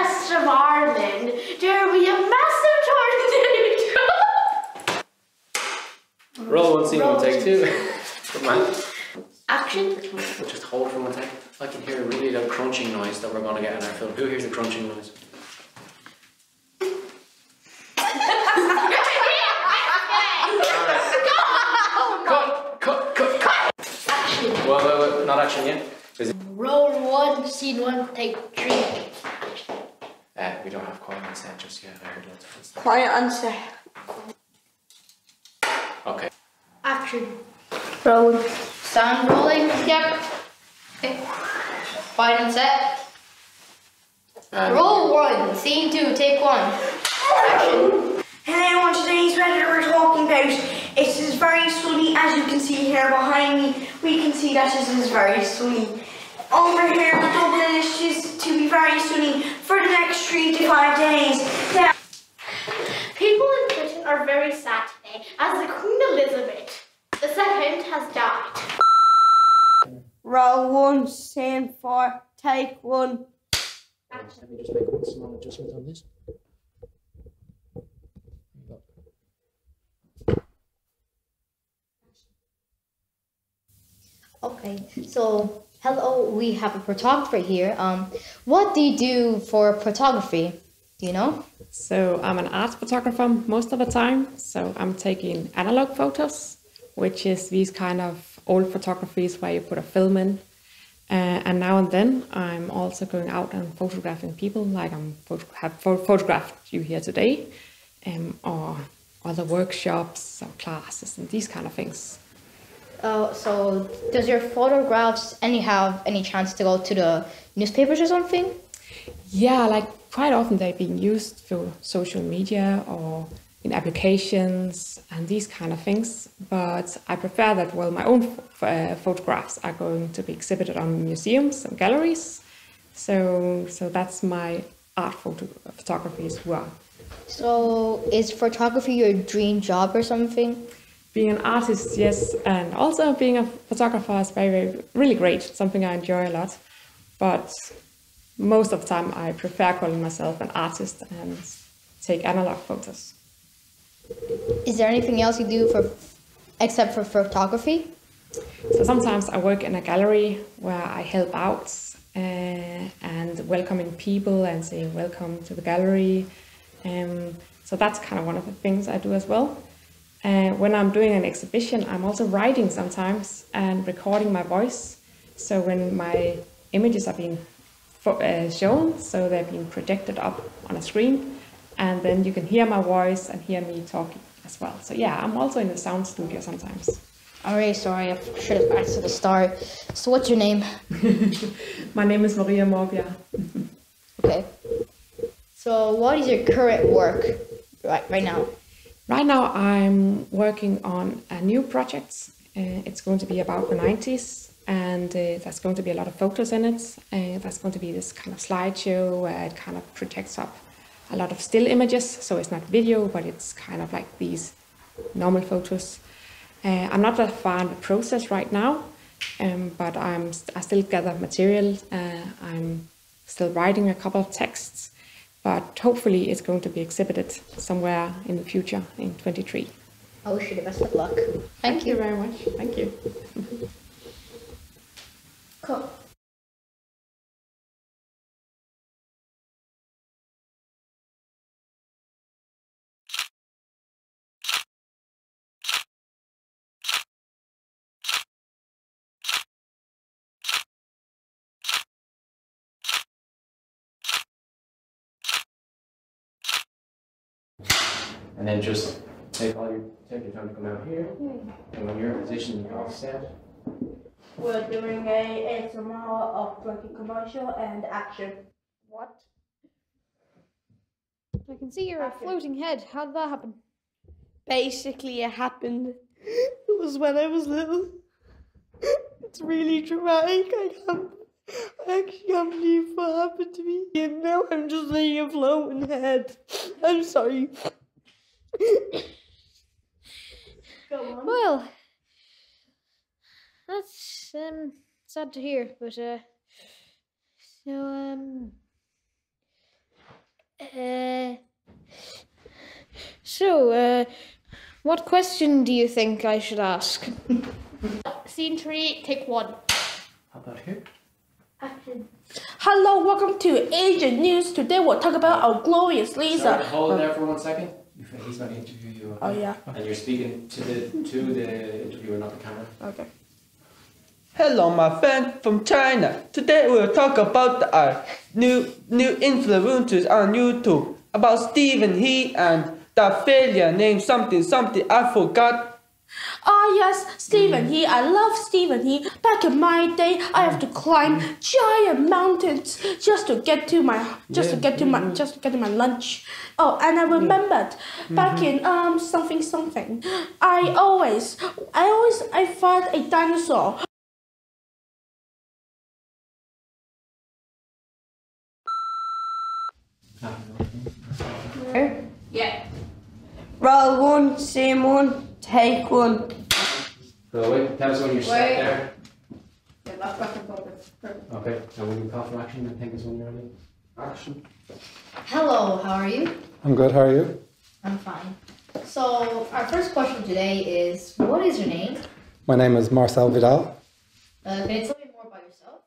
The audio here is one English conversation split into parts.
west of Ireland, there will be a massive tornado. Roll one, scene one, take two. Good man. Action. Just hold for one second. I can hear a really loud crunching noise that we're going to get in our film. Who hears the crunching noise? Cut, cut, cut, cut. Action. Well, well, well, not action yet. Roll one, scene one, take three. Uh, we don't have quiet on set just yet. I heard lots of stuff. Quiet and set. Okay. Action. Roll. Sound rolling? Yep. Okay. Fine and set. Roll one. Scene two. Take one. Action. Hello, on today's weather we're talking about it is very sunny as you can see here behind me. We can see that it is very sunny. Over here in Dublin it is to be very sunny for the next three to five days. Now, People in Britain are very sad today as the Queen Elizabeth II has died. roll one, scene four, take one. Let me just make one small adjustment on this. Okay. So hello, we have a photographer here. Um, what do you do for photography? Do you know? So I'm an art photographer most of the time. So I'm taking analog photos, which is these kind of old photographies where you put a film in. Uh, and now and then I'm also going out and photographing people, like I'm photo- have pho- photographed you here today, um, or other workshops or classes and these kind of things. Uh, so does your photographs any have any chance to go to the newspapers or something? Yeah, like quite often they're being used through social media or in applications and these kind of things. But I prefer that, well, my own uh, photographs are going to be exhibited on museums and galleries. So, so that's my art photo- photography as well. So is photography your dream job or something? Being an artist, yes, and also being a photographer is very, very really great. Something I enjoy a lot. But most of the time, I prefer calling myself an artist and take analog photos. Is there anything else you do for except for photography? So sometimes I work in a gallery where I help out uh, and welcoming people and saying welcome to the gallery. Um, so that's kind of one of the things I do as well. Uh, when I'm doing an exhibition, I'm also writing sometimes and recording my voice. So when my images are being uh, shown, so they're being projected up on a screen, and then you can hear my voice and hear me talking as well. So yeah, I'm also in the sound studio sometimes. I'm really sorry, I should have asked at the start. So what's your name? My name is Maria Maarbjerg. Okay. So what is your current work right right now? Right now, I'm working on a new project. Uh, it's going to be about the 90s, and uh, there's going to be a lot of photos in it. Uh, there's going to be this kind of slideshow where it kind of projects up a lot of still images. So it's not video, but it's kind of like these normal photos. Uh, I'm not that far in the process right now, um, but I'm I still gather material. Uh, I'm still writing a couple of texts, but hopefully it's going to be exhibited somewhere in the future in 23. I wish you the best of luck. Thank you. very much. Thank you. Cool. And then just take all your take your time to come out here. And when you're in position, you offset. We're doing a ASMR of like a commercial and action. What? I can see you're a floating head. How did that happen? Basically, it happened. It was when I was little. It's really dramatic. I can't. I actually can't believe what happened to me. And now I'm just laying a floating head. I'm sorry. Go on. Well, that's um sad to hear, but uh, so um, Uh, so, uh, what question do you think I should ask? Scene three, take one. How about here? Hello, welcome to Asian News. Today we'll talk about our glorious Sorry, Lisa. hold it there for one second. You- He's going to interview you. Oh yeah. And you're speaking to the to the interviewer, not the camera. Okay. Hello, my friend from China. Today we'll talk about our new new influencers on YouTube about Steven He and the failure named something something I forgot. Ah yes, Steven He. I love Steven He. Back in my day, I have to climb giant mountains just to get to my just to get to my just to get to my lunch. Oh, and I remembered back in um something something. I always I always I fought a dinosaur. Yeah. Roll one, scene one, take one. So wait, tell us when you're set there. Yeah, that's back and forth. Okay, and when you call for action, then take us when you're ready. Action. Hello, how are you? I'm good. How are you? I'm fine. So, our first question today is what is your name? My name is Marcel Vidal. Uh, can you tell me more about yourself?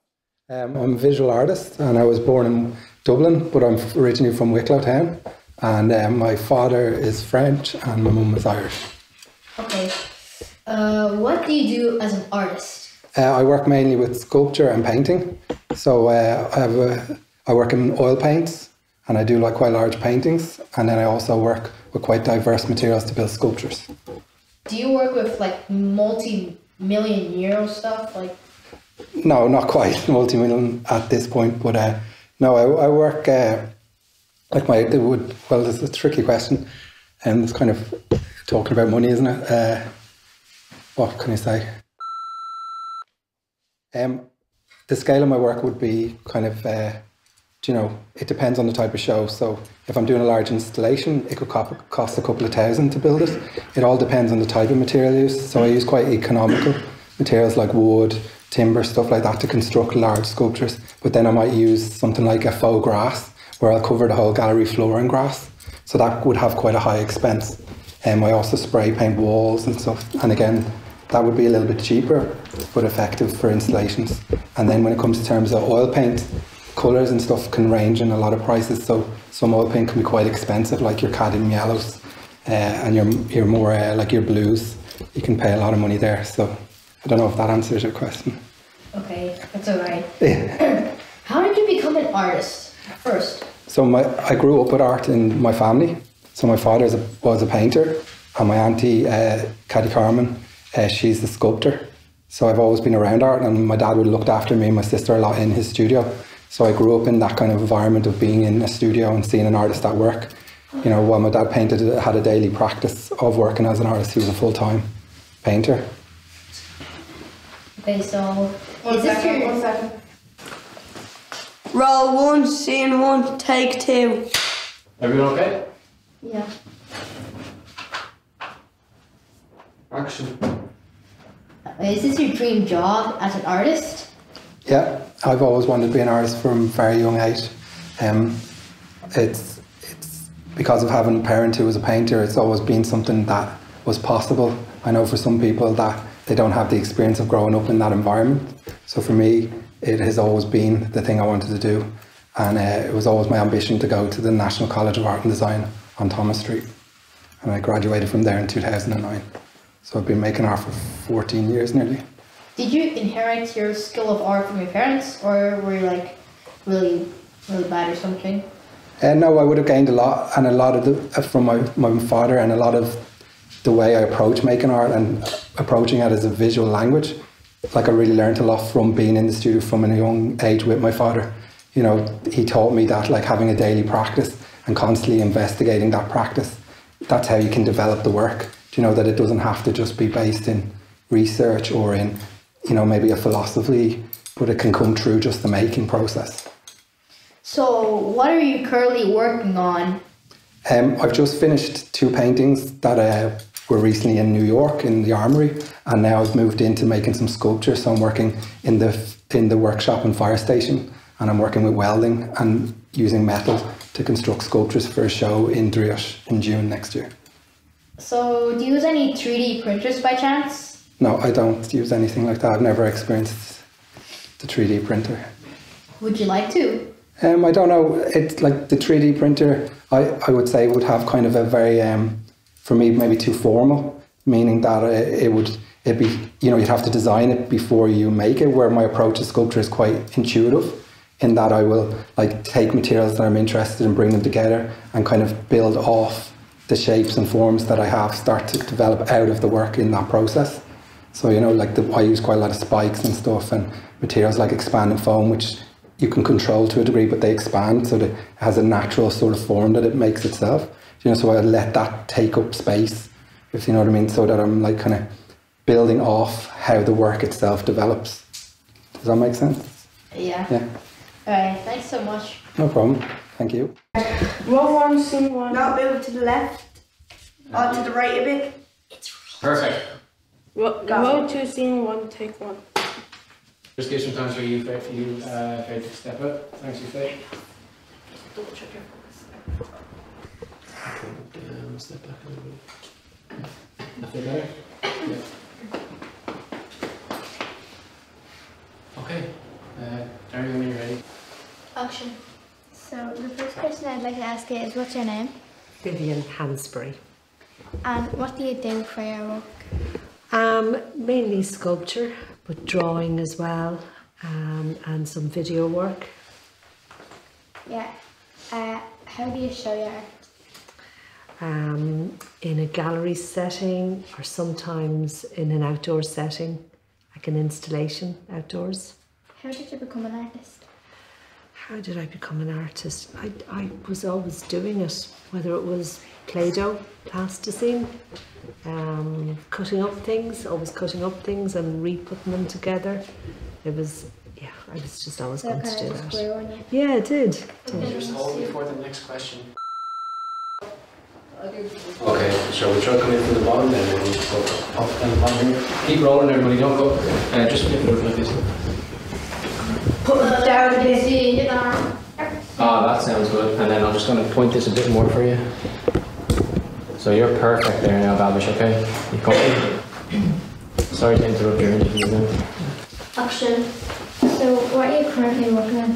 Um, I'm a visual artist, and I was born in Dublin, but I'm originally from Wicklow Town. And um, my father is French, and my mum is Irish. Okay. Uh, what do you do as an artist? Uh, I work mainly with sculpture and painting. So uh, I have I work in oil paints, and I do like quite large paintings. And then I also work with quite diverse materials to build sculptures. Do you work with like multi million euro stuff? Like, No, not quite multi-million at this point, but uh, no, I, I work uh, like my it would. Well, it's a tricky question, and it's kind of talking about money, isn't it? Uh, what can I say? Um, the scale of my work would be kind of, uh, you know, it depends on the type of show. So if I'm doing a large installation, it could co- cost a couple of thousand to build it. It all depends on the type of material used. So I use quite economical materials like wood, timber, stuff like that to construct large sculptures. But then I might use something like a faux grass where I'll cover the whole gallery floor in grass. So that would have quite a high expense. Um, I also spray paint walls and stuff. And again, that would be a little bit cheaper but effective for installations. And then when it comes to terms of oil paint, colours and stuff can range in a lot of prices. So some oil paint can be quite expensive, like your cadmium yellows, uh, and your your more uh, like your blues. You can pay a lot of money there. So I don't know if that answers your question. okay, that's alright. How did you become an artist first? So my I grew up with art in my family. So my father is a, was a painter, and my auntie uh, Caddy Carmen, uh, she's the sculptor. So I've always been around art, and my dad would have looked after me and my sister a lot in his studio. So I grew up in that kind of environment of being in a studio and seeing an artist at work. You know, while my dad painted, had a daily practice of working as an artist. He was a full time painter. Okay, so One is this second, your one second. Roll one, scene one, take two. Everyone okay? Yeah? Action. Is this your dream job as an artist? Yeah, I've always wanted to be an artist from a very young age. Um, it's it's because of having a parent who was a painter. It's always been something that was possible. I know for some people that they don't have the experience of growing up in that environment. So for me, it has always been the thing I wanted to do, and uh, it was always my ambition to go to the National College of Art and Design on Thomas Street, and I graduated from there in two thousand and nine. So I've been making art for fourteen years nearly. Did you inherit your skill of art from your parents, or were you like really, really bad or something? Uh, no, I would have gained a lot, and a lot of the uh, from my, my father, and a lot of the way I approach making art and approaching it as a visual language. Like I really learned a lot from being in the studio from a young age with my father. You know, he taught me that like having a daily practice and constantly investigating that practice. That's how you can develop the work. Do you know that it doesn't have to just be based in research or in, you know, maybe a philosophy, but it can come through just the making process. So, what are you currently working on? Um, I've just finished two paintings that uh, were recently in New York in the Armory, and now I've moved into making some sculpture. So I'm working in the in the workshop and fire station, and I'm working with welding and using metal to construct sculptures for a show in Driosh in June next year. So, do you use any 3D printers by chance? No, I don't use anything like that. I've never experienced the 3D printer. Would you like to? Um, I don't know. It's like the 3D printer, I, I would say, would have kind of a very, um, for me, maybe too formal, meaning that it, it would it be, you know, you'd have to design it before you make it, where my approach to sculpture is quite intuitive in that I will like take materials that I'm interested in, bring them together and kind of build off the shapes and forms that I have, start to develop out of the work in that process. So, you know, like the, I use quite a lot of spikes and stuff and materials like expanding foam, which you can control to a degree, but they expand so that it has a natural sort of form that it makes itself. You know, so I let that take up space, if you know what I mean, so that I'm like kind of building off how the work itself develops. Does that make sense? Yeah. Yeah. Alright, thanks so much. No problem. Thank you. Roll one, scene one. Now move to the left. Or to the right a bit. It's Perfect. Ro- roll two, scene one, take one. Just give some time for you, Faye, for you, uh, Faye, to step up. Thanks, you, Faye. Double check your focus. Um, step back a little bit. That feel better? Yeah. Okay, uh, Terry, when you're ready. Action. So the first question I'd like to ask you is what's your name? Vivian Hansbury. And what do you do for your work? Um, mainly sculpture, but drawing as well, um, and some video work. Yeah. Uh, how do you show your art? Um, in a gallery setting, or sometimes in an outdoor setting, like an installation outdoors. How did you become an artist? How did I become an artist? I, I was always doing it, whether it was Play Doh, plasticine, um, cutting up things, always cutting up things and re putting them together. It was, yeah, I was just always So going to do that. grew. Yeah, it did. Just hold me for the next question. Okay, so we'll try to come in from the bottom, then we'll just go up down the bottom here. Keep rolling, everybody, don't go. Uh, just flip it over like this. Put it down a bit. See. Ah, that sounds good. And then I'm just going to point this a bit more for you. So you're perfect there now, Bhavesh, okay? You comfy? Sorry to interrupt your interview now. Action. So what are you currently working on?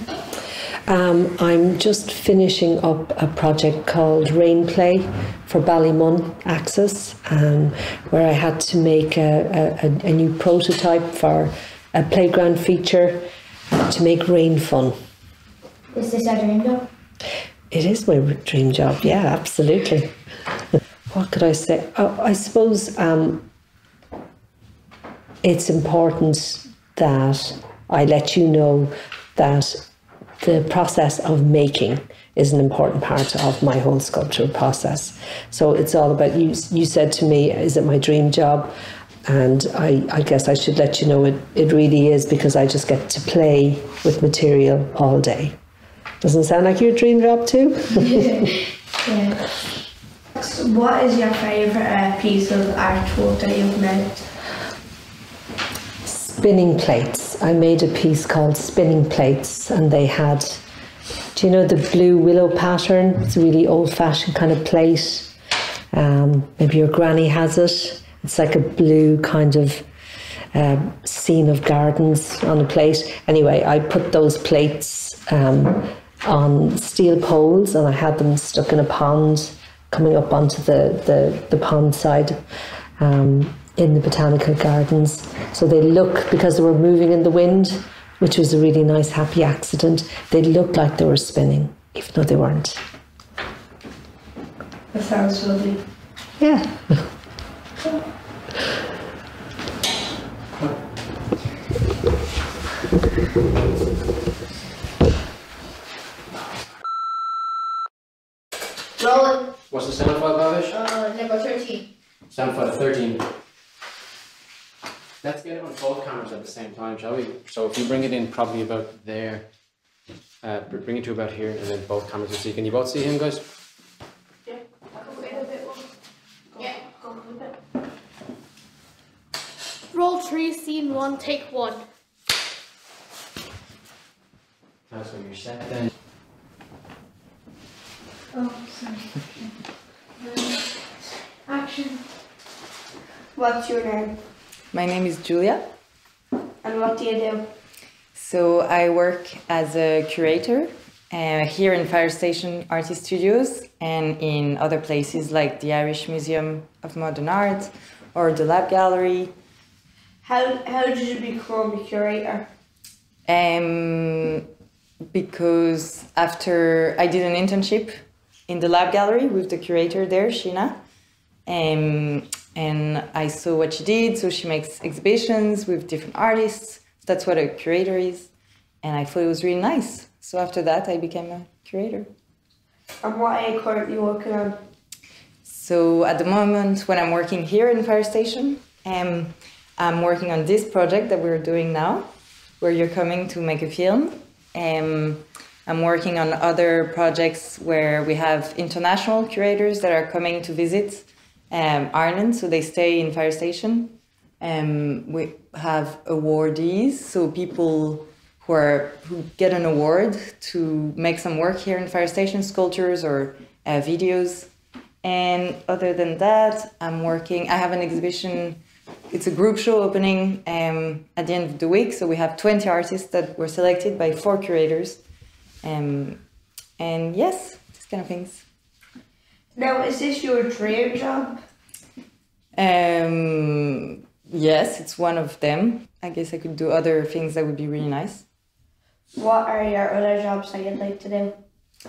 Um, I'm just finishing up a project called Rain Play for Ballymun Axis, um, where I had to make a, a, a new prototype for a playground feature to make rain fun. Is this your dream job? It is my dream job, yeah, absolutely. what could I say? Oh, I suppose um, it's important that I let you know that the process of making is an important part of my whole sculptural process. So it's all about you. You said to me, "Is it my dream job?" And I, I guess I should let you know it, it really is because I just get to play with material all day. Doesn't sound like your dream job too? Yeah. What is your favourite uh, piece of artwork that you've made? spinning plates. I made a piece called Spinning Plates, and they had, do you know the blue willow pattern? It's a really old fashioned kind of plate. Um, maybe your granny has it. It's like a blue kind of um, scene of gardens on a plate. Anyway, I put those plates um, on steel poles and I had them stuck in a pond coming up onto the, the, the pond side. Um, in the botanical gardens. So they look, because they were moving in the wind, which was a really nice, happy accident, they looked like they were spinning, even though they weren't. That sounds lovely. Yeah. Rolling. What's the sound file, Bhavesh? Uh, number 13. Sound file 13. Let's get it on both cameras at the same time, shall we? So if you bring it in probably about there, uh, bring it to about here, and then both cameras will see. Can you both see him, guys? three, scene one, take one. Councilor, you're set then. Oh, sorry. action. What's your name? My name is Julia. And what do you do? So I work as a curator uh, here in Fire Station Artist Studios and in other places like the Irish Museum of Modern Art or the Lab Gallery how how did you become a curator? Um, because after I did an internship in the Lab Gallery with the curator there, Sheena, um, and I saw what she did. So she makes exhibitions with different artists. That's what a curator is, and I thought it was really nice. So after that, I became a curator. And what are you currently working on? So at the moment, when I'm working here in Fire Station, um, I'm working on this project that we're doing now, where you're coming to make a film. Um, I'm working on other projects where we have international curators that are coming to visit um, Ireland, so they stay in Fire Station. Um, we have awardees, so people who are who get an award to make some work here in Fire Station, sculptures or uh, videos. And other than that, I'm working. I have an exhibition. It's a group show opening um, at the end of the week. So we have 20 artists that were selected by four curators. Um, and yes, these kind of things. Now, is this your dream job? Um, yes, it's one of them. I guess I could do other things that would be really nice. What are your other jobs that you'd like to do?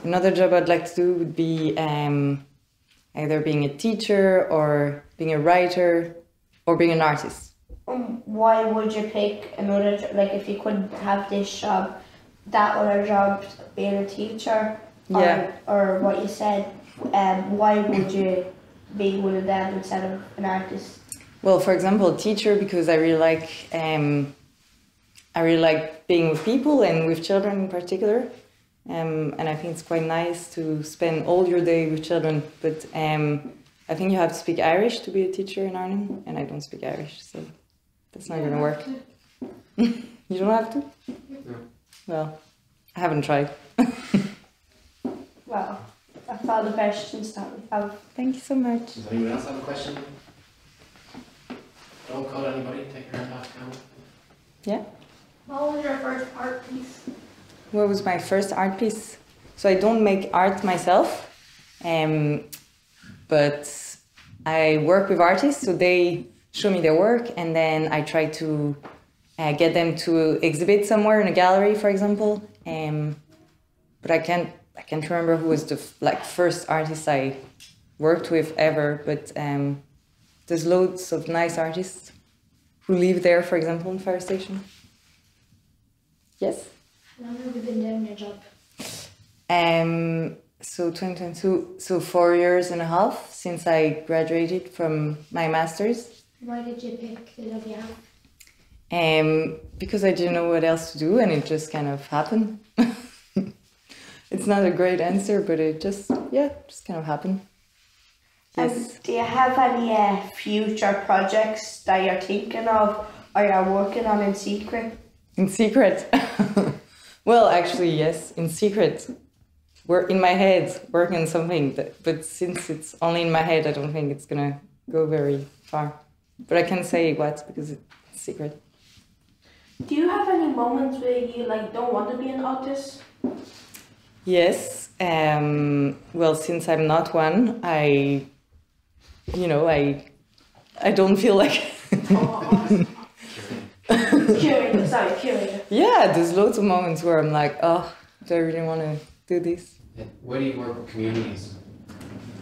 Another job I'd like to do would be um, either being a teacher or being a writer or being an artist. Um, why would you pick another like if you couldn't have this job, that other job being a teacher? Or, Yeah. Or what you said, um, why would you be one of them instead of an artist? Well, for example, teacher because I really like um, I really like being with people and with children in particular. Um, and I think it's quite nice to spend all your day with children. But um, I think you have to speak Irish to be a teacher in Ireland, and I don't speak Irish, so that's not going to work. you don't have to? Well, I haven't tried. Well, that's all the questions that we have. Thank you so much. Does anyone else have a question? Don't call anybody, take your hand off camera. Yeah. What was your first art piece? What was my first art piece? So I don't make art myself, um, but I work with artists, so they show me their work, and then I try to uh, get them to exhibit somewhere in a gallery, for example. Um, but I can't I can't remember who was the like first artist I worked with ever. But um, there's loads of nice artists who live there, for example, in Fire Station. Yes. How long have you been doing your job? Um, so 2022, so four years and a half since I graduated from my master's. Why did you pick the job? Um, because I didn't know what else to do and it just kind of happened. it's not a great answer, but it just, yeah, just kind of happened. Um, do you have any uh, future projects that you're thinking of or you're working on in secret? In secret. well, actually, yes, in secret. We're in my head working on something, that, but since it's only in my head, I don't think it's gonna go very far. But I can say what because it's secret. Do you have any moments where you like don't want to be an artist? Yes. Um, well, since I'm not one, I, you know, I, I don't feel like. Curator, sorry, curator. yeah, there's loads of moments where I'm like, oh, do I really want to do this? Where do you work with communities?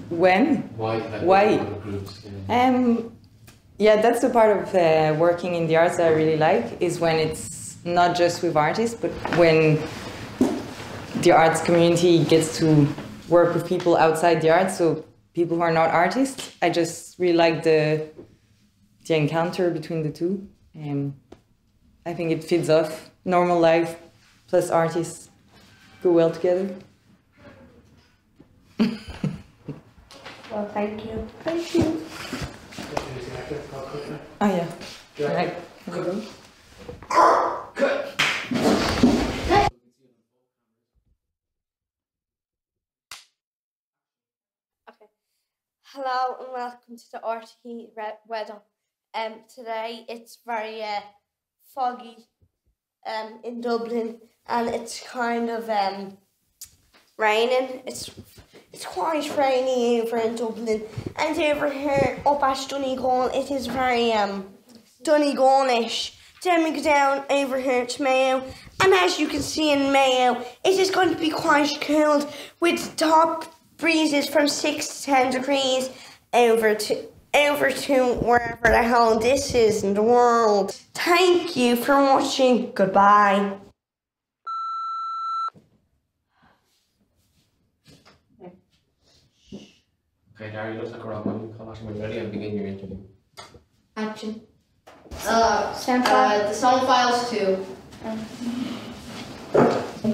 When? Why? Why? groups? Yeah. Um, yeah, that's the part of uh, working in the arts that I really like is when it's not just with artists, but when the arts community gets to work with people outside the arts, so people who are not artists. I just really like the the encounter between the two. Um, I think it feeds off normal life plus artists go well together. Well, thank you. Thank you. Oh yeah. Right. Okay. Hello and welcome to the RTE Red Weather. um, today it's very uh, foggy um, in Dublin and it's kind of um, raining. It's it's quite rainy over in Dublin and over here up at Donegal it is very um, Donegalish. Then we go down over here to Mayo and as you can see in Mayo it is going to be quite cold with top breezes from 6 to 10 degrees over to over to wherever the hell this is in the world. Thank you for watching. Goodbye. Okay, Gary, looks like we're all going to call action when you're ready and begin your interview. Action. Uh, uh, the song files two.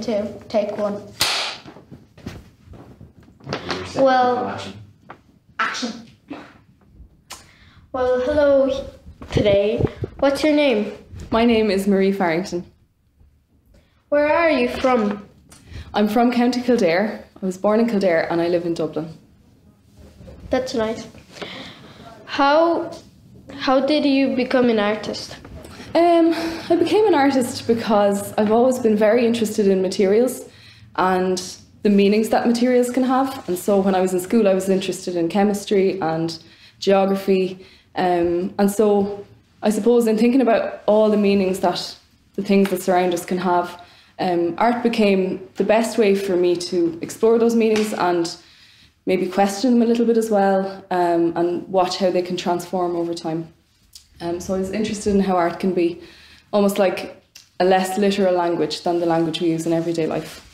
Two. Take one. Well- action. Action. Well, hello today. What's your name? My name is Marie Farrington. Where are you from? I'm from County Kildare. I was born in Kildare and I live in Dublin. That's nice. How how did you become an artist? Um, I became an artist because I've always been very interested in materials and the meanings that materials can have. And so when I was in school, I was interested in chemistry and geography. Um, and so I suppose in thinking about all the meanings that the things that surround us can have, um, art became the best way for me to explore those meanings and maybe question them a little bit as well um, and watch how they can transform over time. Um, so I was interested in how art can be almost like a less literal language than the language we use in everyday life.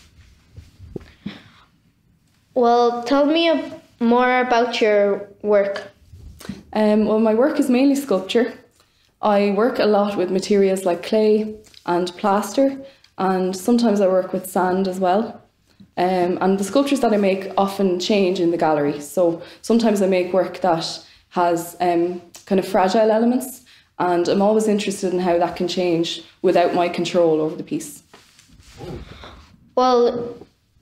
Well, tell me a, more about your work. Um, well, my work is mainly sculpture. I work a lot with materials like clay and plaster, and sometimes I work with sand as well. Um, and the sculptures that I make often change in the gallery. So sometimes I make work that has um, kind of fragile elements, and I'm always interested in how that can change without my control over the piece. Well,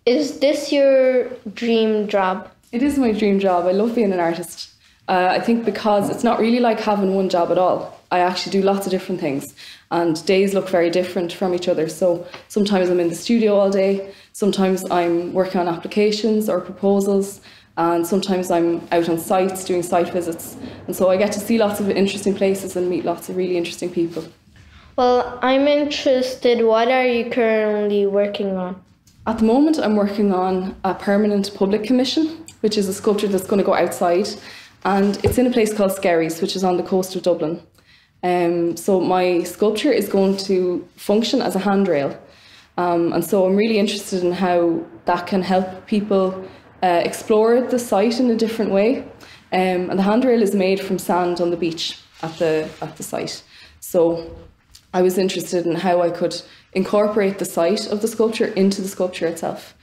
is this your dream job? It is my dream job. I love being an artist. Uh, I think because it's not really like having one job at all. I actually do lots of different things, and days look very different from each other. So sometimes I'm in the studio all day, sometimes I'm working on applications or proposals, and sometimes I'm out on sites doing site visits. And so I get to see lots of interesting places and meet lots of really interesting people. Well, I'm interested. What are you currently working on? At the moment, I'm working on a permanent public commission, which is a sculpture that's going to go outside, and it's in a place called Skerries, which is on the coast of Dublin. Um, so my sculpture is going to function as a handrail, um, and so I'm really interested in how that can help people uh, explore the site in a different way. Um, and the handrail is made from sand on the beach at the at the site. So I was interested in how I could incorporate the site of the sculpture into the sculpture itself.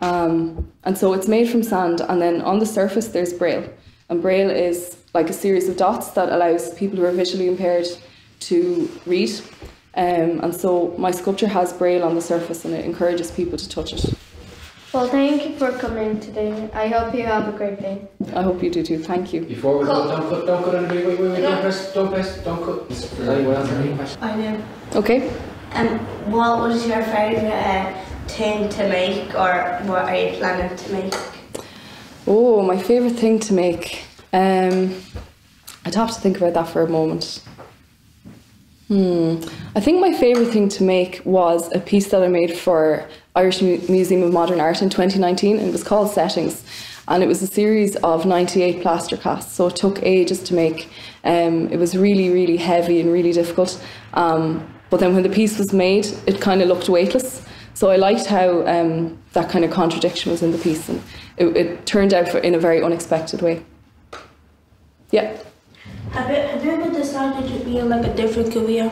Um, and so it's made from sand, and then on the surface there's braille. And braille is like a series of dots that allows people who are visually impaired to read. Um, and so my sculpture has braille on the surface and it encourages people to touch it. Well, thank you for coming today. I hope you have a great day. I hope you do too. Thank you. Before we go, don't cut, don't cut anybody. Wait, wait, wait, don't press, don't press, don't cut. Does anyone else have any questions? I know. Okay. Um, what was your favourite uh, thing to make, or what are you planning to make? Oh, my favourite thing to make. Um, I'd have to think about that for a moment. Hmm. I think my favourite thing to make was a piece that I made for Irish Mu- Museum of Modern Art in 2019, and it was called Settings. And it was a series of 98 plaster casts, so it took ages to make. Um, it was really, really heavy and really difficult. Um, but then when the piece was made, it kind of looked weightless. So I liked how um, that kind of contradiction was in the piece, and it, it turned out for, in a very unexpected way. Yeah. Have you, have you ever decided to be in like a different career?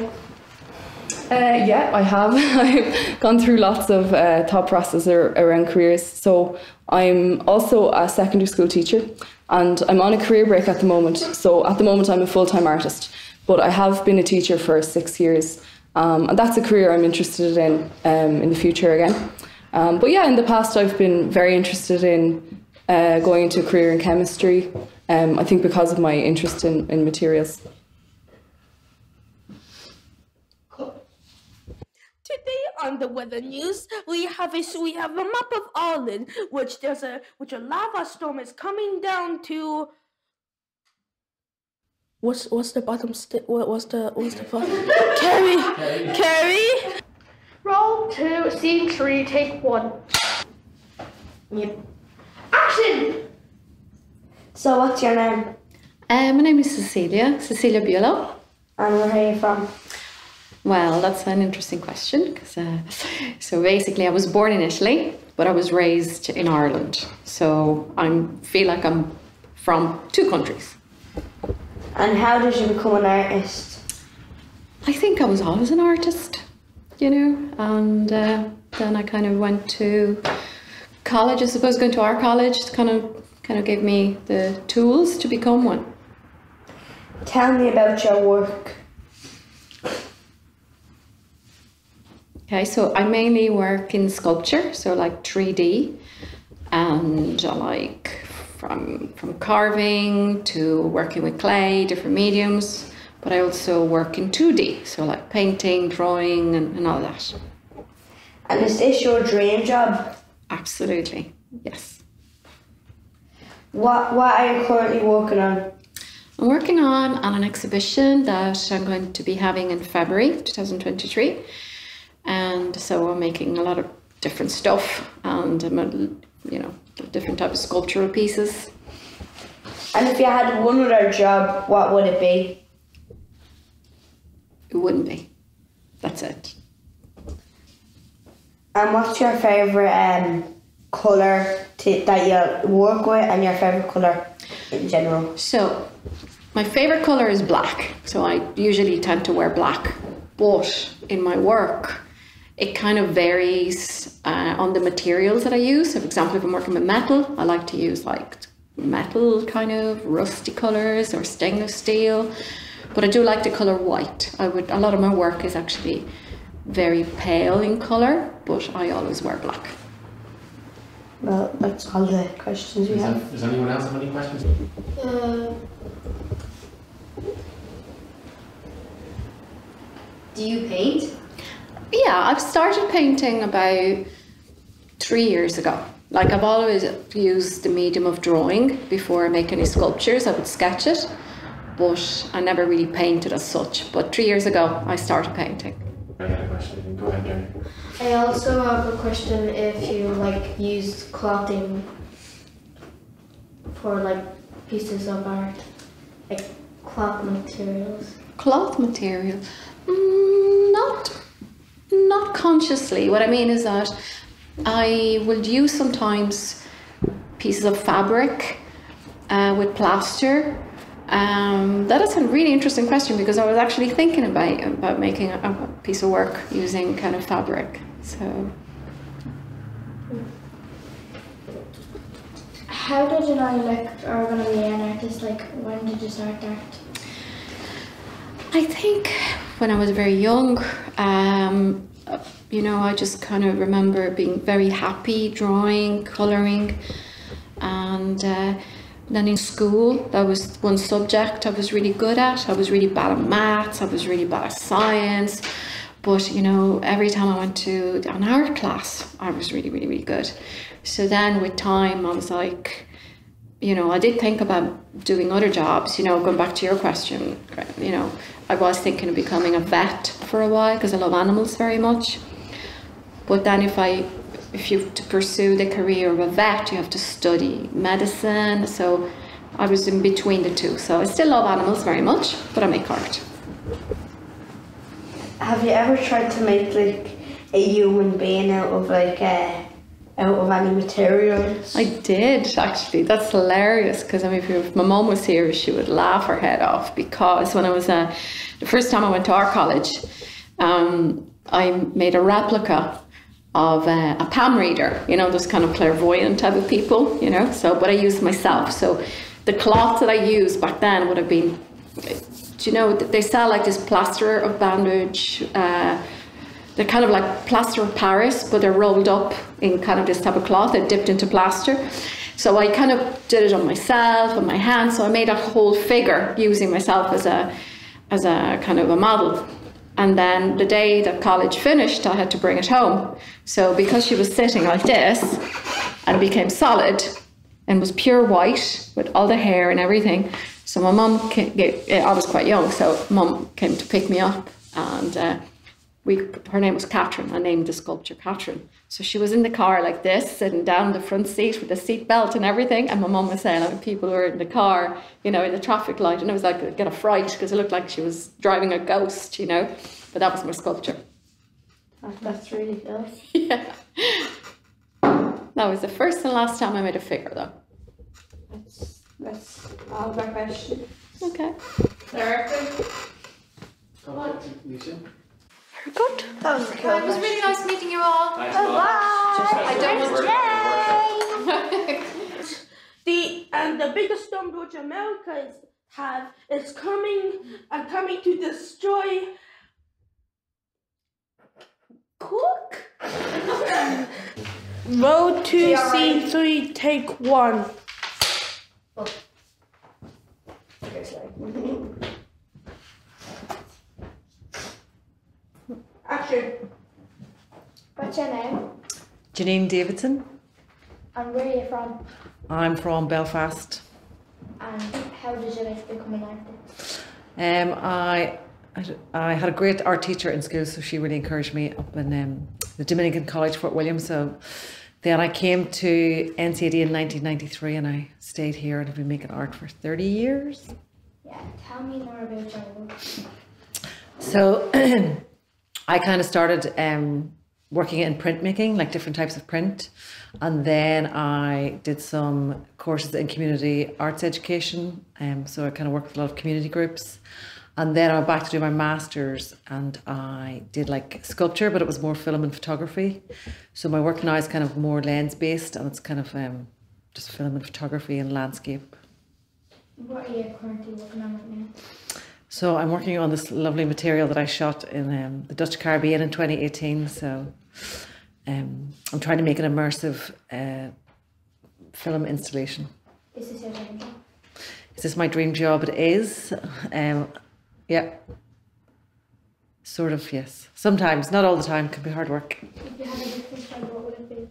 Uh, yeah, I have. I've gone through lots of uh, thought processes around careers. So I'm also a secondary school teacher, and I'm on a career break at the moment. So at the moment, I'm a full time artist, but I have been a teacher for six years, um, and that's a career I'm interested in um, in the future again. Um, but yeah, in the past, I've been very interested in uh, going into a career in chemistry. Um, I think because of my interest in, in materials. Today on the weather news, we have a we have a map of Ireland, which there's a which a lava storm is coming down to. What's what's the bottom? St- what, what's the what's the bottom? Kerry, Kerry. Roll two, scene three, take one. Yep. Action! So what's your name? Uh, my name is Cecilia, Cecilia Bullo. And where are you from? Well, that's an interesting question. 'cause, uh, so basically, I was born in Italy, but I was raised in Ireland. So I feel like I'm from two countries. And how did you become an artist? I think I was always an artist, you know, and uh, then I kind of went to college. I suppose going to our college kind of kind of gave me the tools to become one. Tell me about your work. Okay, so I mainly work in sculpture, so like 3D, and I like from from carving to working with clay, different mediums. But I also work in 2D, so like painting, drawing, and, and all that. And is this your dream job? Absolutely, yes. What What are you currently working on? I'm working on, on an exhibition that I'm going to be having in February 2023. And so I'm making a lot of different stuff and, um, you know, different types of sculptural pieces. And if you had one other job, what would it be? It wouldn't be. That's it. And what's your favourite um, colour to, that you work with and your favourite colour in general? So, my favorite color is black. So, I usually tend to wear black. But in my work, it kind of varies uh, on the materials that I use. So, for example, if I'm working with metal, I like to use like metal kind of rusty colors or stainless steel. But I do like the color white. I would a lot of my work is actually very pale in color, but I always wear black. Well, that's all the questions we Does, have. that, does anyone else have any questions? Uh, Do you paint? Yeah, I've started painting about three years ago. Like I've always used the medium of drawing before I make any sculptures. I would sketch it, but I never really painted as such. But three years ago, I started painting. I got a question. Go ahead, Jerry. I also have a question if you like use clothing for like pieces of art, like cloth materials. Cloth material, mm, not not consciously. What I mean is that I will use sometimes pieces of fabric uh, with plaster. Um, that is a really interesting question because I was actually thinking about about making a, a piece of work using kind of fabric. So How did you know you like are going to be an artist? Like when did you start art? I think when I was very young, um, you know, I just kind of remember being very happy drawing, colouring, and uh, then in school, that was one subject I was really good at. I was really bad at maths, I was really bad at science, but you know, every time I went to an art class, I was really, really, really good. So then with time, I was like, you know, I did think about doing other jobs, you know, going back to your question, you know, I was thinking of becoming a vet for a while because I love animals very much. But then if I if you to pursue the career of a vet, you have to study medicine. So I was in between the two. So I still love animals very much, but I make art. Have you ever tried to make like a human being out of like a out of any materials? I did actually. That's hilarious because I mean, if, if my mom was here, she would laugh her head off because when I was uh, the first time I went to our college, um, I made a replica of uh, a palm reader. You know, those kind of clairvoyant type of people. You know, so but I used myself. So the cloth that I used back then would have been. Do you know they sell like this plaster of bandage? Uh, they're kind of like plaster of Paris, but they're rolled up in kind of this type of cloth. They're dipped into plaster. So I kind of did it on myself, on my hands. So I made a whole figure using myself as a, as a kind of a model. And then the day that college finished, I had to bring it home. So because she was sitting like this and became solid and was pure white with all the hair and everything, so my mum, I was quite young, so mum came to pick me up and uh, we, her name was Catherine. I named the sculpture Catherine. So she was in the car like this, sitting down in the front seat with the seat belt and everything. And my mum was saying, like, people were in the car, you know, in the traffic light, and I was like, get a fright because it looked like she was driving a ghost, you know. But that was my sculpture. That's really cool. yeah. That was the first and last time I made a figure, though. That's, that's all my questions. Okay. Director? Lisa? Good. That was cool. It was really nice meeting you all. Thanks a lot. Bye. The and the biggest storm which America is have is coming uh, coming to destroy Cook. Road two, scene three, take one. Okay, sorry. Action. What's your name? Janine Davidson. And where are you from? I'm from Belfast. And how did you like become an artist? Um, I I had a great art teacher in school, so she really encouraged me up in um, the Dominican College, Fort William. So then I came to NCAD in 1993 and I stayed here and I've been making art for 30 years. Yeah, tell me more about your work. So I kind of started um, working in printmaking, like different types of print. And then I did some courses in community arts education. Um, so I kind of worked with a lot of community groups. And then I went back to do my master's and I did like sculpture, but it was more film and photography. So my work now is kind of more lens based and it's kind of um, just film and photography and landscape. What are you currently working on right now? So I'm working on this lovely material that I shot in um, the Dutch Caribbean in 2018. So um, I'm trying to make an immersive uh, film installation. Is this your dream job? Is this my dream job? It is. Um, yeah. Sort of, yes. Sometimes, not all the time, can be hard work. If you had a different job, what would it be?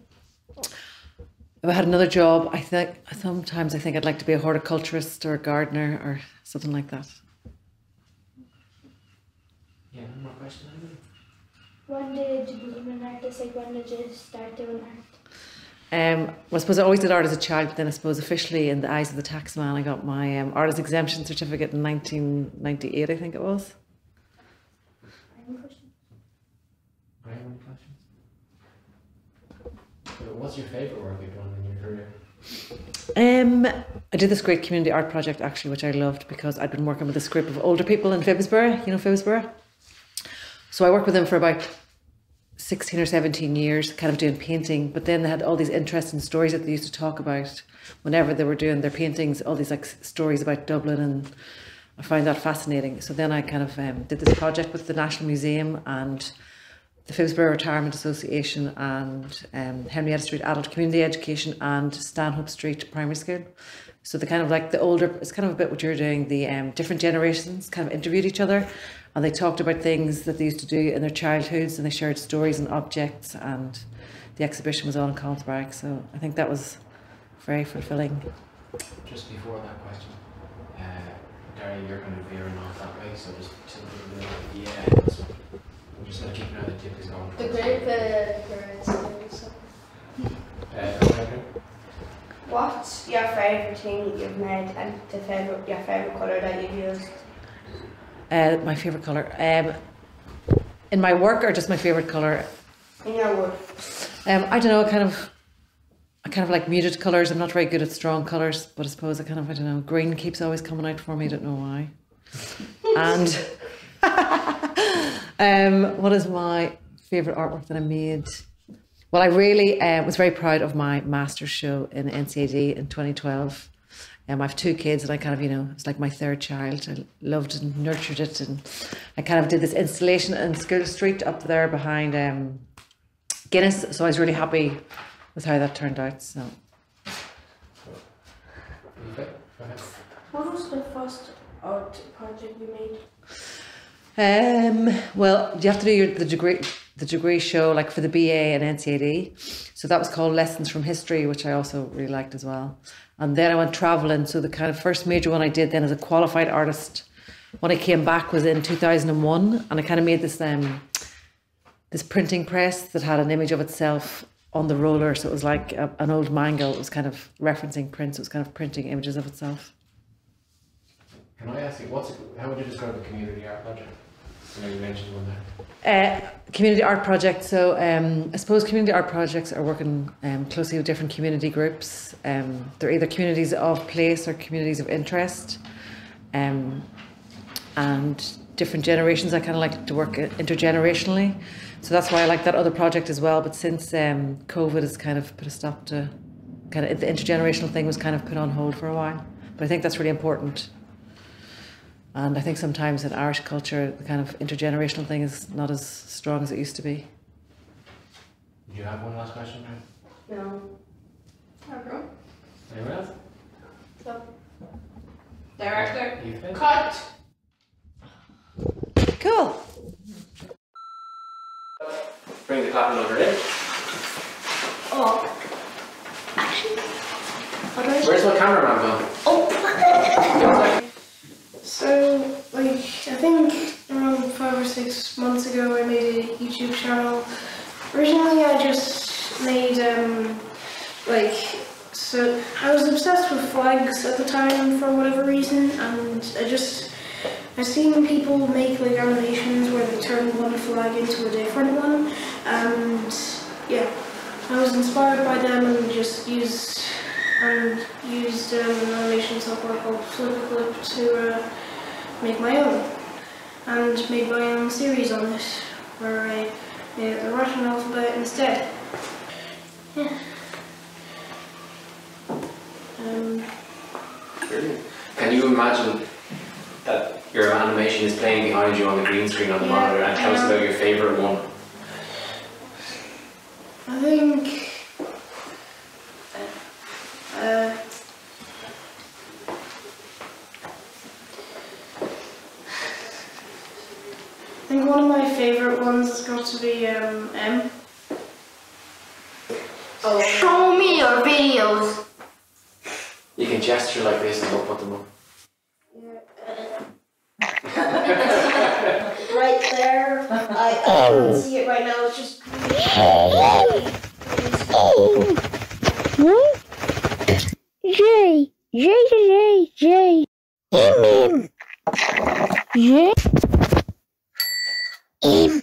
If I had another job, I think sometimes I think I'd like to be a horticulturist or a gardener or something like that. Yeah, no more questions? When did you become an artist? Like, when did you start doing art? Um, well, I suppose I always did art as a child, but then I suppose officially in the eyes of the taxman, I got my um, artist exemption certificate in 1998, I think it was. Brian, any questions? What's your favourite work you've done in your career? Um, I did this great community art project actually, which I loved because I'd been working with this group of older people in Phibsborough. You know Phibsborough. So I worked with them for about sixteen or seventeen years, kind of doing painting. But then they had all these interesting stories that they used to talk about whenever they were doing their paintings. All these like stories about Dublin, and I find that fascinating. So then I kind of um, did this project with the National Museum and the Phibsborough Retirement Association and um, Henrietta Street Adult Community Education and Stanhope Street Primary School. So the kind of like the older, it's kind of a bit what you're doing, the um, different generations kind of interviewed each other and they talked about things that they used to do in their childhoods and they shared stories and objects and the exhibition was all in Collins Barracks. So I think that was very fulfilling. Just before that question, uh, Gary, you're kind of veering off that way, so just tilt it a little bit. Yeah, that's one. I'm just gonna keep an eye on the tip is going. The towards group you. uh, so. Uh, okay. What's your favourite thing you've made and the favourite your favourite colour that you've used? Uh, my favourite colour. Um, in my work or just my favourite colour? In your work. Um, I don't know, kind of, I kind of like muted colours. I'm not very good at strong colours, but I suppose I kind of, I don't know, green keeps always coming out for me. I don't know why. and um, what is my favourite artwork that I made? Well, I really uh, was very proud of my master's show in NCAD in 2012. Um, I have two kids, and I kind of, you know, it's like my third child. I loved and nurtured it, and I kind of did this installation in School Street up there behind um, Guinness. So I was really happy with how that turned out. So Okay, go ahead. What was the first art project you made? Um, well, you have to do your the degree the degree show like for the BA and NCAD. So that was called Lessons from History, which I also really liked as well. And then I went traveling. So the kind of first major one I did then as a qualified artist when I came back was in 2001 and I kind of made this um this printing press that had an image of itself on the roller so it was like a, an old mangle it was kind of referencing prints it was kind of printing images of itself Can I ask you, what's, how would you describe the community art project? Uh, community art project. So um, I suppose community art projects are working um, closely with different community groups. Um, they're either communities of place or communities of interest, um, and different generations. I kind of like to work intergenerationally, so that's why I like that other project as well. But since um, COVID has kind of put a stop to, kind of the intergenerational thing was kind of put on hold for a while. But I think that's really important. And I think sometimes in Irish culture, the kind of intergenerational thing is not as strong as it used to be. Do you have one last question, Mary? No. Okay. Anyone else? So, director, Ethan? cut. Cool. Bring the clapping over in. Oh. Actually. How do I Where's my cameraman gone? Oh. So, like, I think around five or six months ago, I made a YouTube channel. Originally, I just made, um, like, so I was obsessed with flags at the time for whatever reason, and I just I seen people make like animations where they turn one flag into a different one, and yeah, I was inspired by them and just used and used um, an animation software called FlipaClip to uh, make my own, and made my own series on it, where I made the Russian alphabet instead. Yeah. Um, Brilliant. Can you imagine that your animation is playing behind you on the green screen on the Yeah, monitor and tell us about your favourite one? I think. Uh, I think one of my favourite ones has got to be um, M. Oh. Show me your videos. You can gesture like this and we'll put them up. right there. I, I can't see it right now. It's just. J, J, J, J, M, J, M,